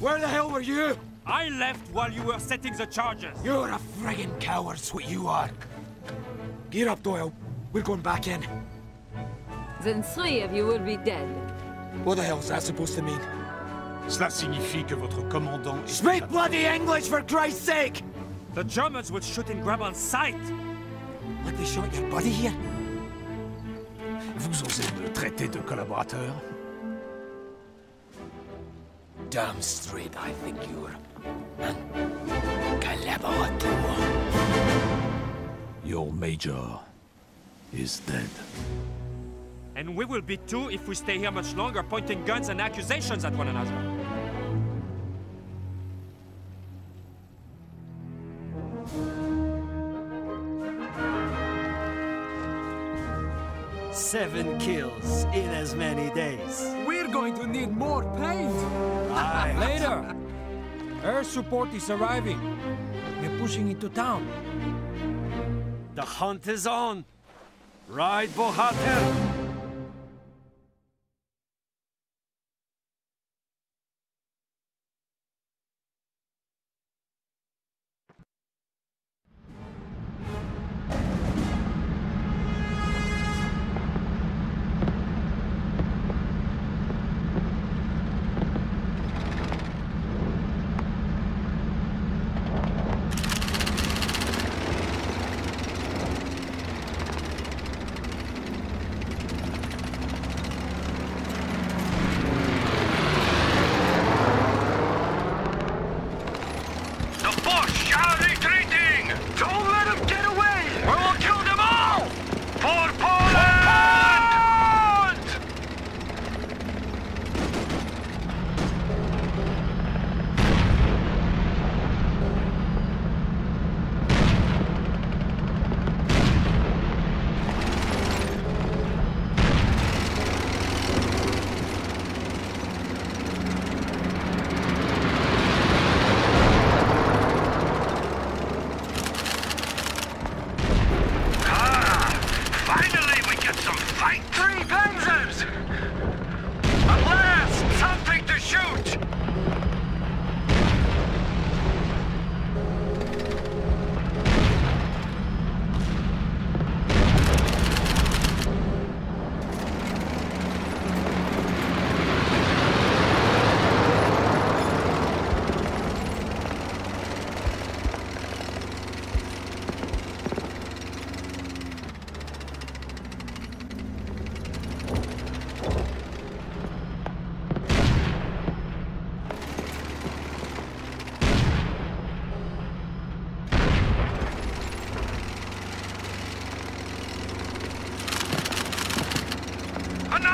Where the hell were you? I left while you were setting the charges. You're a friggin' coward, what you are. Gear up, Doyle. We're going back in. Then three of you will be dead. What the hell's that supposed to mean? Cela signifie que votre commandant est... Speak bloody English, for Christ's sake! The Germans would shoot and grab on sight. Like they shot your buddy here? Vous osez me traiter de collaborateur Damn straight I think you're... an collaborateur. Your major is dead. And we will be too if we stay here much longer pointing guns and accusations at one another. Seven kills in as many days. We're going to need more paint! Later! Air support is arriving. We're pushing into town. The hunt is on. Ride, Bohater!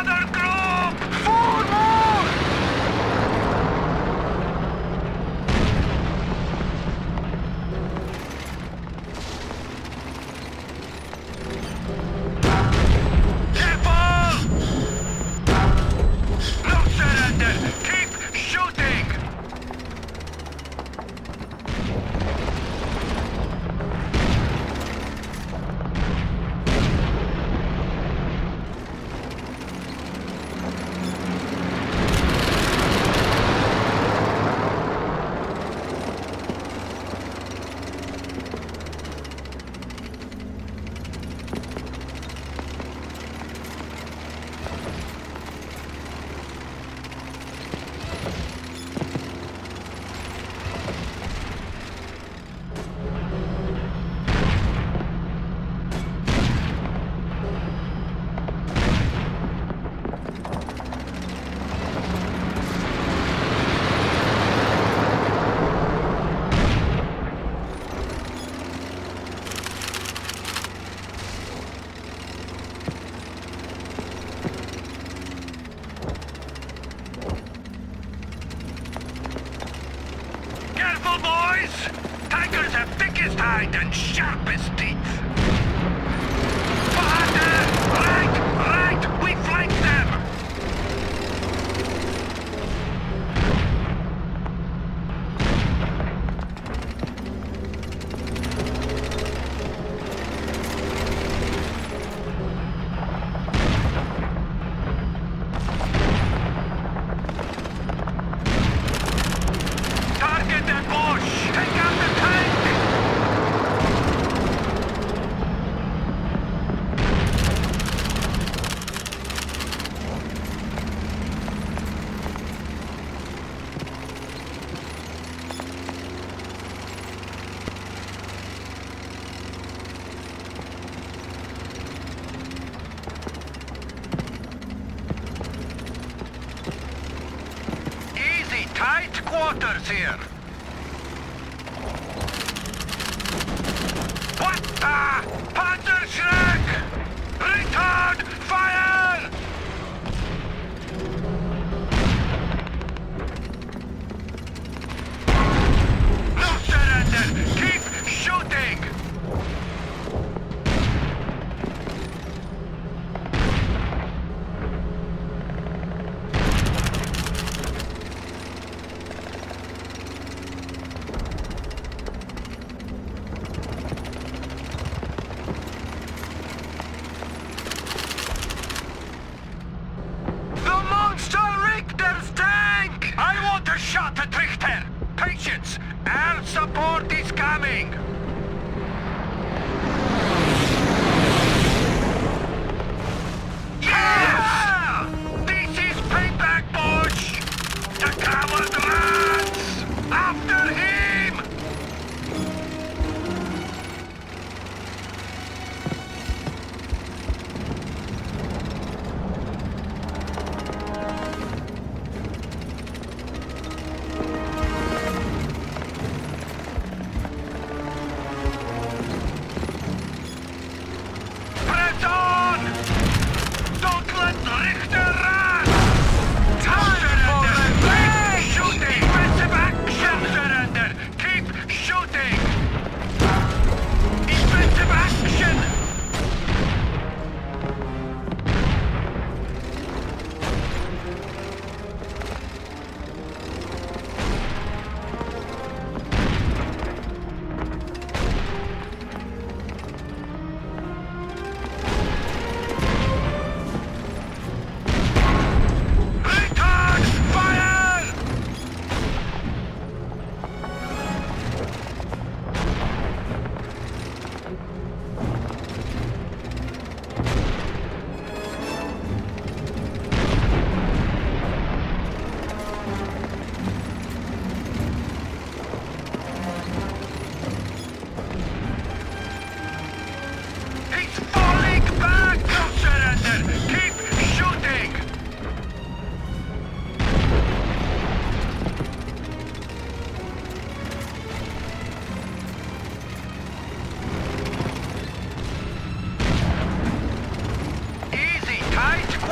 Another Boys! Tigers have thickest hide and sharpest teeth. Father! Tight quarters here. What the? Panzerschreck! Retard!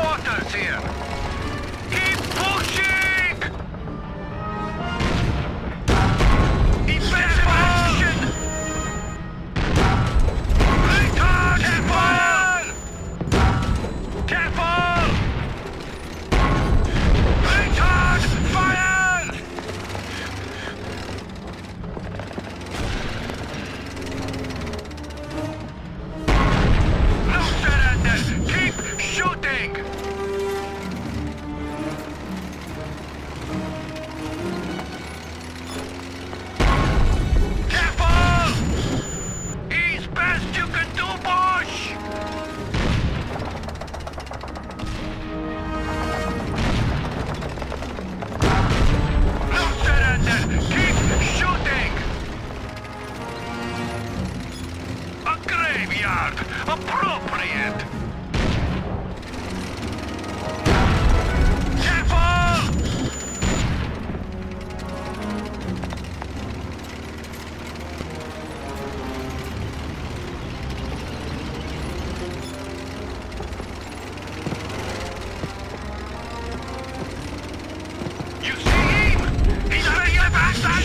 orders here. Keep pulling.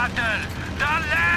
The left!